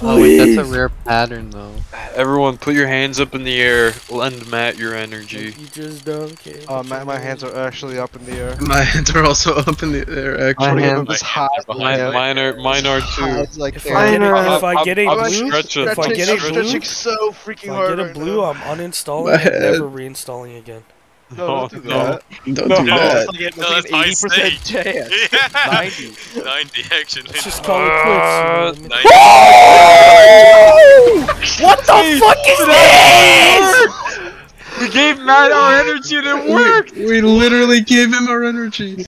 Oh wait, that's a rare pattern though. Everyone, put your hands up in the air. Lend Matt your energy. You just don't care. Uh, my, my hands are actually up in the air. My hands are also up in the air, My actually. hands- Just My hide hands are behind- like- mine are mine are too. like If. I get, Mine a, if I get a I'm- I'm blue, stretching. if I get a I'm blue, stretching so freaking if I get a blue, now. I'm uninstalling My and head. never reinstalling again. No, don't do No, that. Don't No. do that. No, Like, that's like high an 80% chance. Yeah. 90. 90 actually. Let's just call it quits. what I mean? 90. What the fuck is this? We gave Matt our energy and it worked. We, we literally gave him our energy.